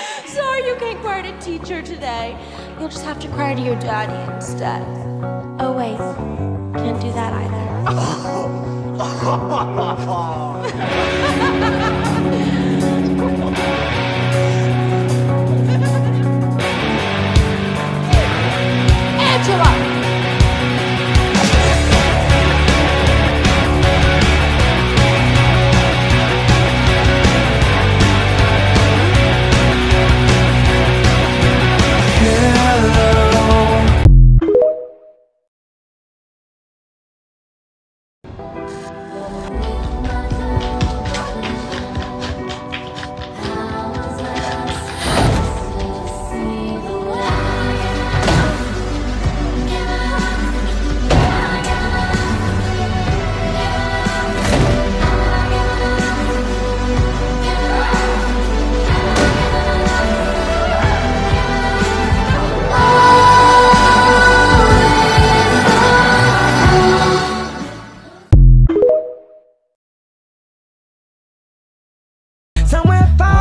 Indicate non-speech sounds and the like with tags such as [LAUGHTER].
[LAUGHS] Sorry you can't cry to teacher today. You'll just have to cry to your daddy instead. Oh, wait. Can't do that either. [LAUGHS] [LAUGHS] lose, far